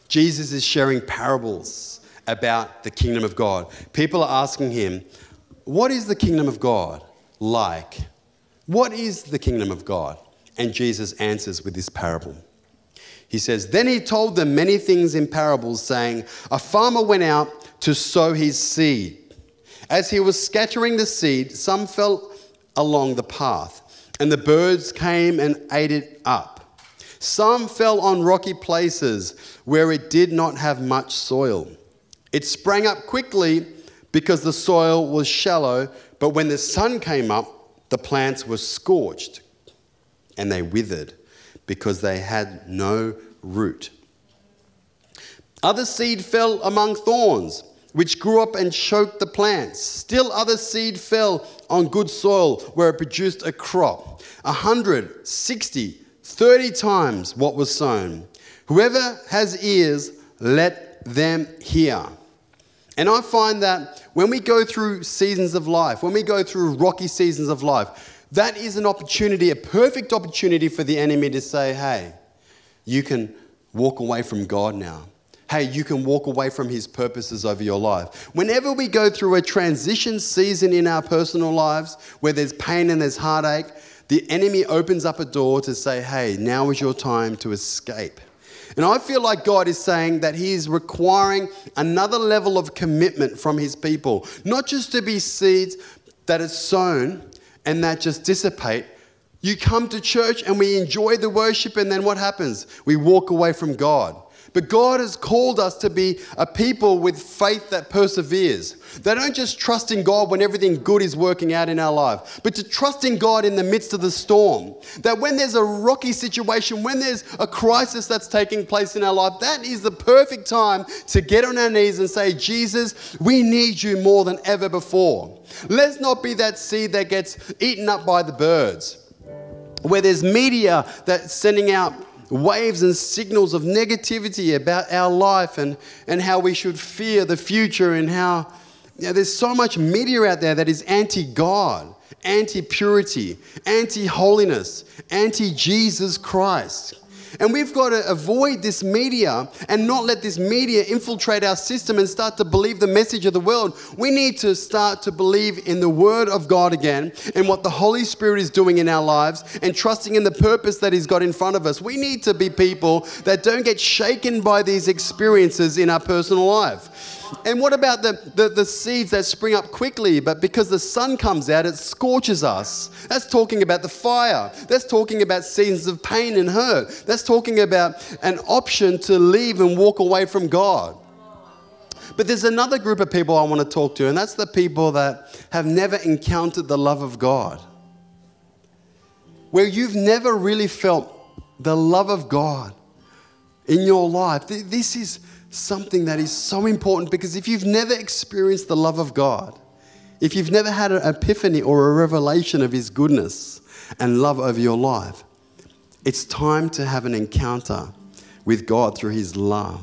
Jesus is sharing parables about the kingdom of God. People are asking him, What is the kingdom of God like? What is the kingdom of God? And Jesus answers with this parable. He says, Then he told them many things in parables, saying, A farmer went out to sow his seed. As he was scattering the seed, some fell along the path, and the birds came and ate it up. Some fell on rocky places where it did not have much soil. It sprang up quickly because the soil was shallow, but when the sun came up, the plants were scorched and they withered because they had no root. Other seed fell among thorns which grew up and choked the plants. Still other seed fell on good soil where it produced a crop. A hundred, sixty, thirty times what was sown. Whoever has ears, let them hear. And I find that when we go through seasons of life, when we go through rocky seasons of life, that is an opportunity, a perfect opportunity for the enemy to say, hey, you can walk away from God now. Hey, you can walk away from His purposes over your life. Whenever we go through a transition season in our personal lives where there's pain and there's heartache, the enemy opens up a door to say, hey, now is your time to escape. And I feel like God is saying that He is requiring another level of commitment from His people, not just to be seeds that are sown and that just dissipate. You come to church and we enjoy the worship, and then what happens? We walk away from God. But God has called us to be a people with faith that perseveres. They don't just trust in God when everything good is working out in our life, but to trust in God in the midst of the storm. That when there's a rocky situation, when there's a crisis that's taking place in our life, that is the perfect time to get on our knees and say, Jesus, we need you more than ever before. Let's not be that seed that gets eaten up by the birds. Where there's media that's sending out waves and signals of negativity about our life and, and how we should fear the future and how you know, there's so much media out there that is anti God, anti purity, anti holiness, anti Jesus Christ. And we've got to avoid this media and not let this media infiltrate our system and start to believe the message of the world. We need to start to believe in the Word of God again and what the Holy Spirit is doing in our lives and trusting in the purpose that He's got in front of us. We need to be people that don't get shaken by these experiences in our personal life. And what about the, the, the, seeds that spring up quickly, but because the sun comes out, it scorches us? That's talking about the fire. That's talking about seasons of pain and hurt. That's talking about an option to leave and walk away from God. But there's another group of people I want to talk to, and that's the people that have never encountered the love of God. Where you've never really felt the love of God in your life. This is something that is so important because if you've never experienced the love of God, if you've never had an epiphany or a revelation of His goodness and love over your life, it's time to have an encounter with God through His love.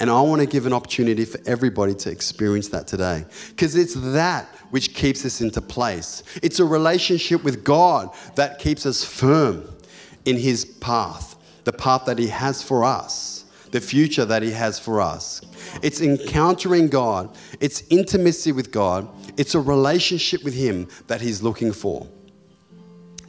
And I want to give an opportunity for everybody to experience that today because it's that which keeps us into place. It's a relationship with God that keeps us firm in His path, the path that He has for us the future that He has for us. It's encountering God, it's intimacy with God, it's a relationship with Him that He's looking for.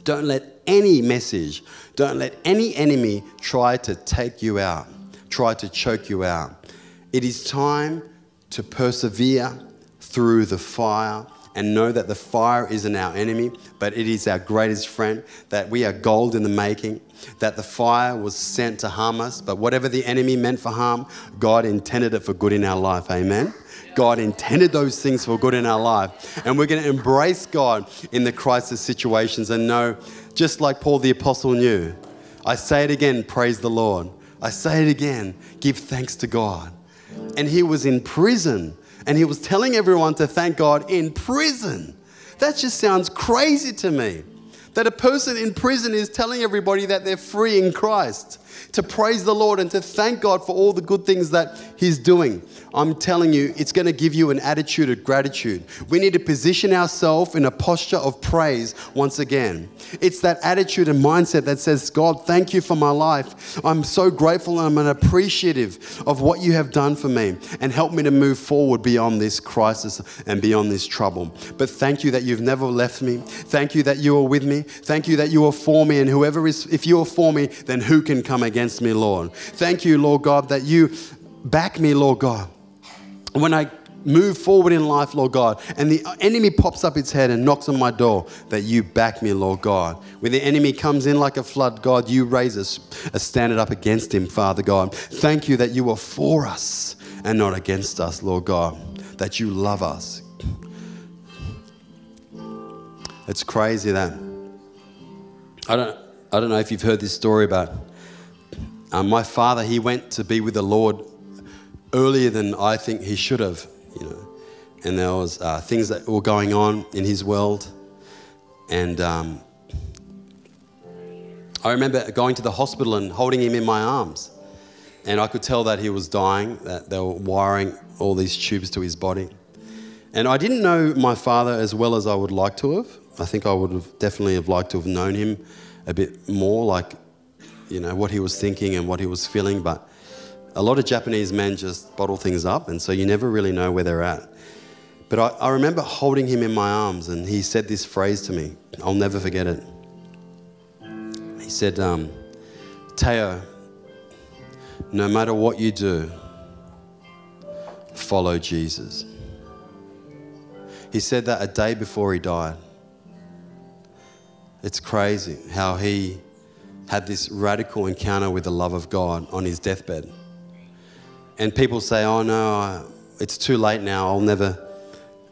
Don't let any message, don't let any enemy try to take you out, try to choke you out. It is time to persevere through the fire and know that the fire isn't our enemy, but it is our greatest friend, that we are gold in the making, that the fire was sent to harm us, but whatever the enemy meant for harm, God intended it for good in our life. Amen. God intended those things for good in our life. And we're going to embrace God in the crisis situations and know, just like Paul the Apostle knew. I say it again, praise the Lord. I say it again, give thanks to God. And he was in prison and he was telling everyone to thank God in prison. That just sounds crazy to me. That a person in prison is telling everybody that they're free in Christ to praise the Lord and to thank God for all the good things that He's doing. I'm telling you, it's going to give you an attitude of gratitude. We need to position ourselves in a posture of praise once again. It's that attitude and mindset that says, God, thank you for my life. I'm so grateful and I'm appreciative of what you have done for me and help me to move forward beyond this crisis and beyond this trouble. But thank you that you've never left me. Thank you that you are with me. Thank you that you are for me. And whoever is, if you are for me, then who can come against against me, Lord. Thank you, Lord God, that you back me, Lord God. When I move forward in life, Lord God, and the enemy pops up its head and knocks on my door, that you back me, Lord God. When the enemy comes in like a flood, God, you raise us a standard up against him, Father God. Thank you that you are for us and not against us, Lord God, that you love us. It's crazy that I don't I don't know if you've heard this story about um, my father, he went to be with the Lord earlier than I think he should have. You know. and there was uh, things that were going on in his world. And um, I remember going to the hospital and holding him in my arms. And I could tell that he was dying, that they were wiring all these tubes to his body. And I didn't know my father as well as I would like to have. I think I would have definitely have liked to have known him a bit more, like, you know, what he was thinking and what he was feeling. But a lot of Japanese men just bottle things up, and so you never really know where they're at. But I, I remember holding him in my arms, and he said this phrase to me. I'll never forget it. He said, um, Taiyo, no matter what you do, follow Jesus. He said that a day before he died. It's crazy how he had this radical encounter with the love of God on his deathbed. And people say, oh no, it's too late now, I'll never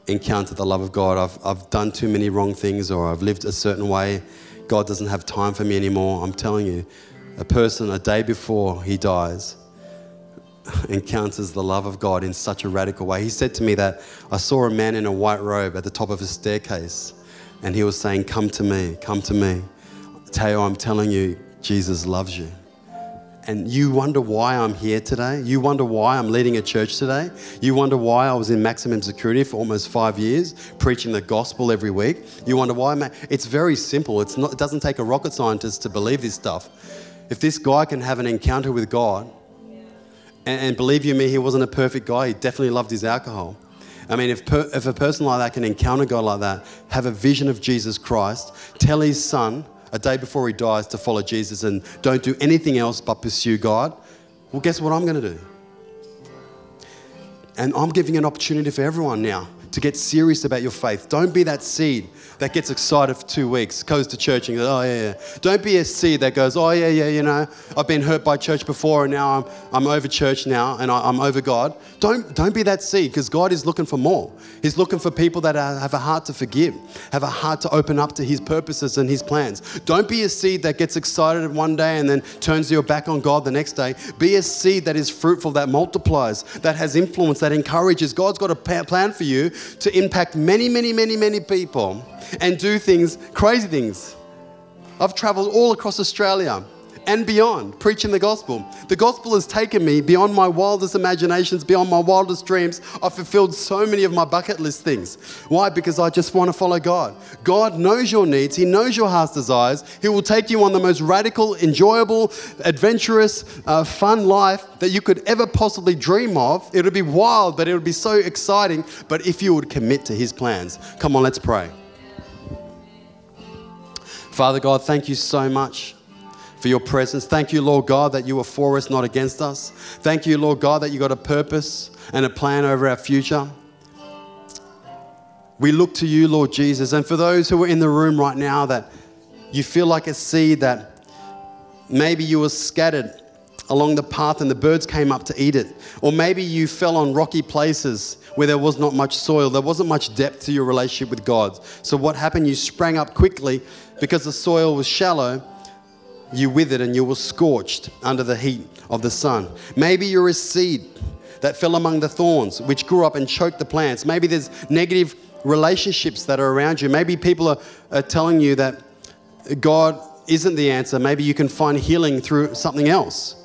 encounter the love of God. I've, I've done too many wrong things or I've lived a certain way. God doesn't have time for me anymore. I'm telling you, a person a day before he dies encounters the love of God in such a radical way. He said to me that I saw a man in a white robe at the top of a staircase, and he was saying, Come to me, come to me. Taiyo, I'm telling you, Jesus loves you. And you wonder why I'm here today. You wonder why I'm leading a church today. You wonder why I was in maximum security for almost five years, preaching the gospel every week. You wonder why. It's very simple. It's not, it doesn't take a rocket scientist to believe this stuff. If this guy can have an encounter with God, and, and believe you me, he wasn't a perfect guy. He definitely loved his alcohol. I mean, if, per, if a person like that can encounter God like that, have a vision of Jesus Christ, tell his son a day before he dies to follow Jesus and don't do anything else but pursue God, well, guess what I'm going to do? And I'm giving an opportunity for everyone now to get serious about your faith. Don't be that seed that gets excited for two weeks, goes to church and goes, oh, yeah, yeah. Don't be a seed that goes, oh, yeah, yeah, you know, I've been hurt by church before and now I'm, I'm over church now and I, am over God. Don't, don't be that seed because God is looking for more. He's looking for people that are, have a heart to forgive, have a heart to open up to His purposes and His plans. Don't be a seed that gets excited one day and then turns your back on God the next day. Be a seed that is fruitful, that multiplies, that has influence, that encourages. God's got a plan for you to impact many, many, many, many people and do things, crazy things. I've traveled all across Australia and beyond, preaching the gospel. The gospel has taken me beyond my wildest imaginations, beyond my wildest dreams. I've fulfilled so many of my bucket list things. Why? Because I just want to follow God. God knows your needs, He knows your heart's desires. He will take you on the most radical, enjoyable, adventurous, uh, fun life that you could ever possibly dream of. It'll be wild, but it'll be so exciting. But if you would commit to His plans, come on, let's pray. Father God, thank you so much for your presence. Thank you, Lord God, that you are for us, not against us. Thank you, Lord God, that you got a purpose and a plan over our future. We look to you, Lord Jesus. And for those who are in the room right now that you feel like a seed that maybe you were scattered along the path and the birds came up to eat it. Or maybe you fell on rocky places where there was not much soil, there wasn't much depth to your relationship with God. So what happened? You sprang up quickly because the soil was shallow you withered and you were scorched under the heat of the sun. Maybe you're a seed that fell among the thorns, which grew up and choked the plants. Maybe there's negative relationships that are around you. Maybe people are, are telling you that God isn't the answer. Maybe you can find healing through something else.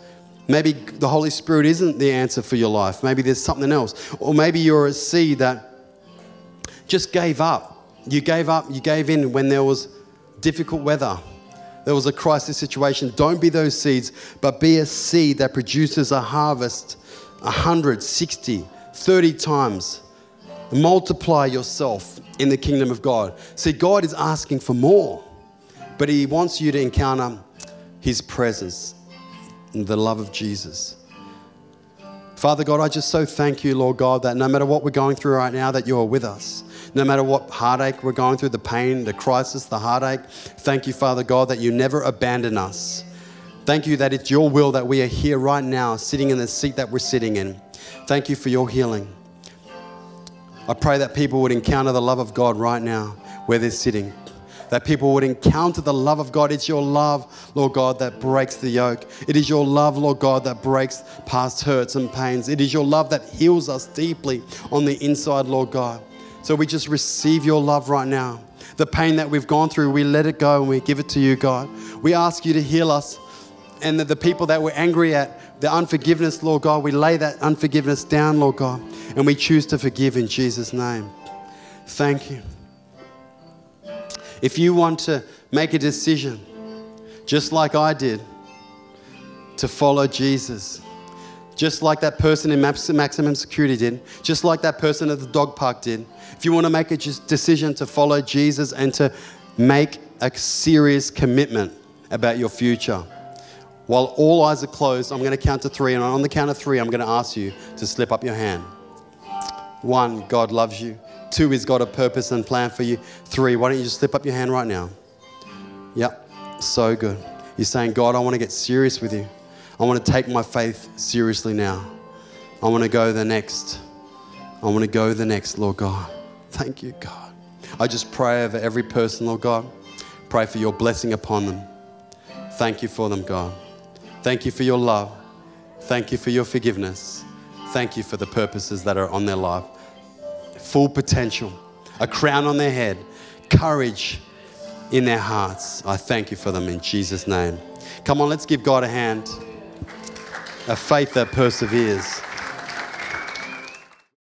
Maybe the Holy Spirit isn't the answer for your life. Maybe there's something else. Or maybe you're a seed that just gave up. You gave up, you gave in when there was difficult weather there was a crisis situation. Don't be those seeds, but be a seed that produces a harvest 100, 60, 30 times. Multiply yourself in the kingdom of God. See, God is asking for more, but He wants you to encounter His presence, and the love of Jesus. Father God, I just so thank you, Lord God, that no matter what we're going through right now, that you are with us. No matter what heartache we're going through, the pain, the crisis, the heartache, thank you, Father God, that you never abandon us. Thank you that it's your will that we are here right now, sitting in the seat that we're sitting in. Thank you for your healing. I pray that people would encounter the love of God right now where they're sitting that people would encounter the love of God. It's your love, Lord God, that breaks the yoke. It is your love, Lord God, that breaks past hurts and pains. It is your love that heals us deeply on the inside, Lord God. So we just receive your love right now. The pain that we've gone through, we let it go and we give it to you, God. We ask you to heal us and that the people that we're angry at, the unforgiveness, Lord God, we lay that unforgiveness down, Lord God, and we choose to forgive in Jesus' name. Thank you. If you want to make a decision, just like I did, to follow Jesus, just like that person in maximum security did, just like that person at the dog park did, if you want to make a decision to follow Jesus and to make a serious commitment about your future, while all eyes are closed, I'm going to count to three, and on the count of three, I'm going to ask you to slip up your hand. One, God loves you. Two, He's got a purpose and plan for you. Three, why don't you just slip up your hand right now? Yep, so good. You're saying, God, I want to get serious with you. I want to take my faith seriously now. I want to go the next. I want to go the next, Lord God. Thank you, God. I just pray over every person, Lord God. Pray for your blessing upon them. Thank you for them, God. Thank you for your love. Thank you for your forgiveness. Thank you for the purposes that are on their life full potential, a crown on their head, courage in their hearts. I thank you for them in Jesus' name. Come on, let's give God a hand. A faith that perseveres.